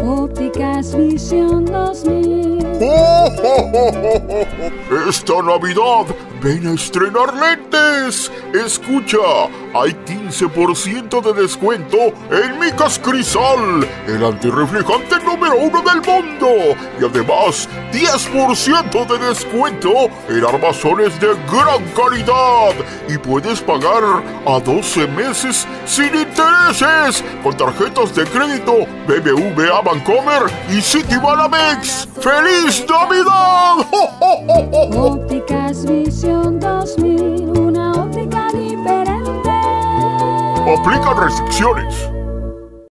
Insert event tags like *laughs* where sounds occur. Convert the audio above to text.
Ópticas Visión 2000. *laughs* Esta Navidad ven a estrenar lentes. Escucha, hay 15% de descuento en Micas Crisal, el antirreflejante número uno del mundo. Y además, 10% de descuento en armazones de gran calidad. Y puedes pagar a 12 meses sin intereses con tarjetas de crédito BBVA Bancomer y Citibanamex. ¡Feliz Navidad! Ópticas Visión 2000. Una óptica diferente. Aplican restricciones.